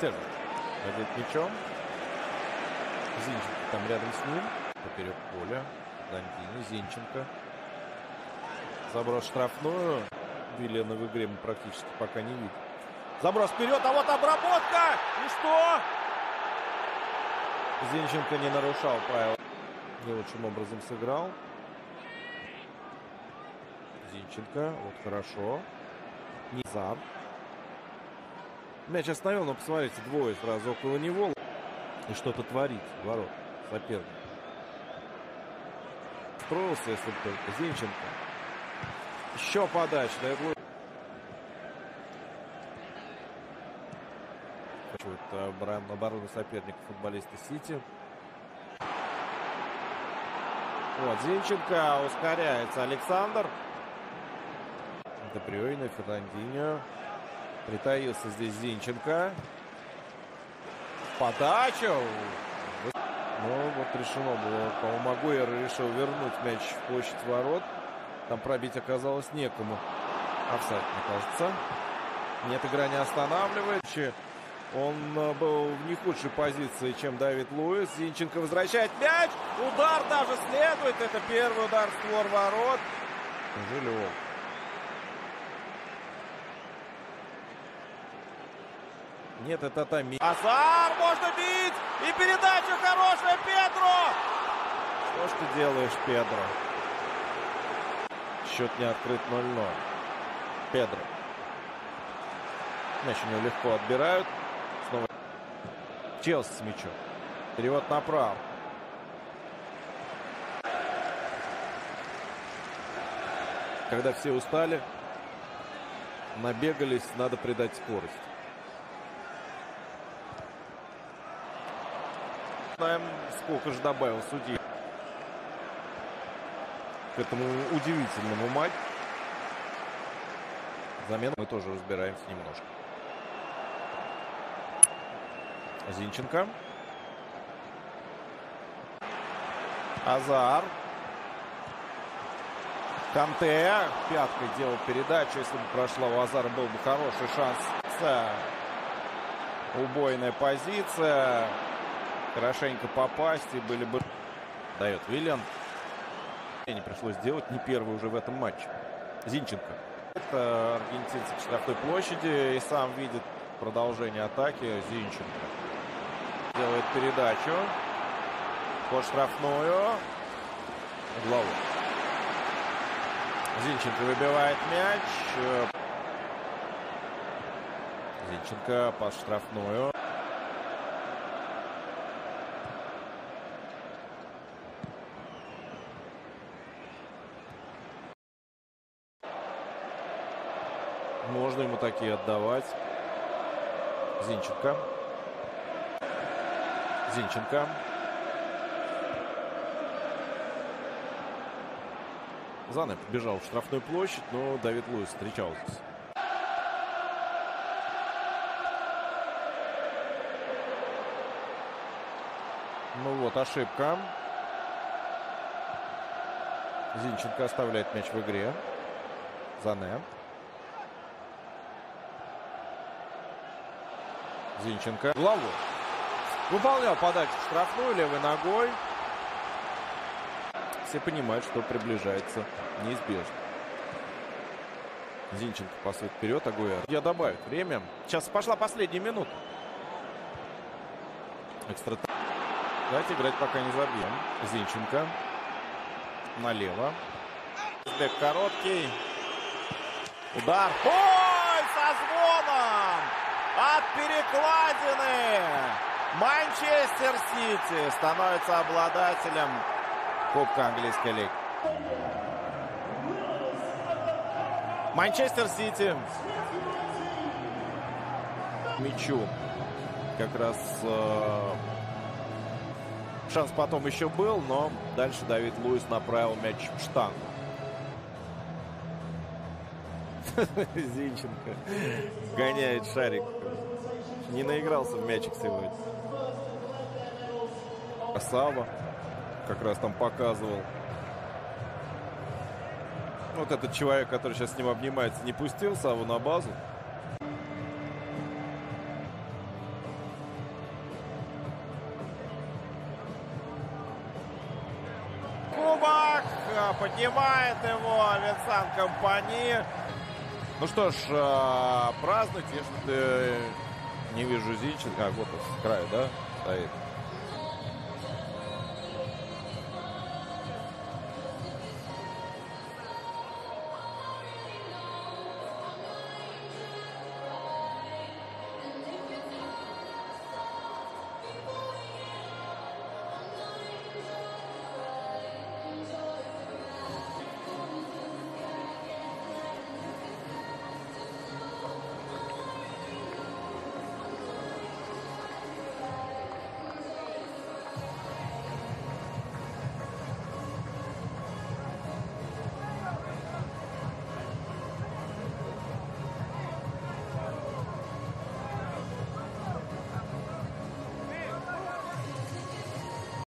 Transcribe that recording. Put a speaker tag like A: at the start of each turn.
A: Держит. Владеет мячом. Зинченко там рядом с ним. Поперек поля. Дантини, Зинченко. Заброс штрафную. Виллиана в игре мы практически пока не видим. Заброс вперед, а вот обработка! И что? Зинченко не нарушал правил. Не лучшим образом сыграл. Зинченко, вот хорошо. Низар. Мяч остановил, но посмотрите, двое сразу около него. И что-то творит ворот соперник. Строился, если только. Зинченко. Еще подача. Да, это оборону соперника футболиста Сити. Вот, Зинченко ускоряется. Александр. Дебрюйна, Фернандинho. Притаился здесь Зинченко. Подача. Ну, вот решено было. По-моему, Магуэр решил вернуть мяч в площадь ворот. Там пробить оказалось некому. Офсайд, мне кажется. Нет, игра не останавливает. Он э, был в не худшей позиции, чем Давид Луис. Зинченко возвращает мяч. Удар даже следует. Это первый удар в створ ворот. Жилев. Нет, это Тами. Азар можно бить! И передача хорошая Педро! Что ж ты делаешь, Педро? Счет не открыт 0-0. Педро. Мяч у него легко отбирают. Снова Челси с мячом. Перевод направо. Когда все устали, набегались, надо придать скорость. Знаем, сколько же добавил судьи к этому удивительному матчу. Замену мы тоже разбираемся немножко. Зинченко. Азар. Канте пяткой делал передачу. Если бы прошла у Азара, был бы хороший шанс. Убойная позиция. Хорошенько попасть и были бы... Дает Виллиан. Не пришлось делать не первый уже в этом матче. Зинченко. Это аргентинцы к штрафной площади и сам видит продолжение атаки Зинченко. Делает передачу. Под штрафную. Угловой. Зинченко выбивает мяч. Зинченко под штрафную. Можно ему такие отдавать. Зинченко. Зинченко. Зане побежал в штрафную площадь, но Давид Луис встречал здесь. Ну вот, ошибка. Зинченко оставляет мяч в игре. Зане. Зинченко. Главу. Выполнял подачу в штрафную левой ногой. Все понимают, что приближается неизбежно. Зинченко пасует вперед, Агуэр. Я добавить время. Сейчас пошла последняя минута. Экстра. Давайте играть пока не забьем. Зинченко. Налево. Сбег короткий. Удар. Звоном! От перекладины! Манчестер Сити становится обладателем Кубка английской лиги. Манчестер Сити мячу. Как раз э, шанс потом еще был, но дальше Давид Луис направил мяч в штангу. Зинченко гоняет шарик. Не наигрался в мячик сегодня. А Сава как раз там показывал. Вот этот человек, который сейчас с ним обнимается, не пустил Саву на базу. Кубак поднимает его Винсан Компани. Ну что ж, празднуйте, если ты не вижу Зинченко. А, вот с краю, да, стоит.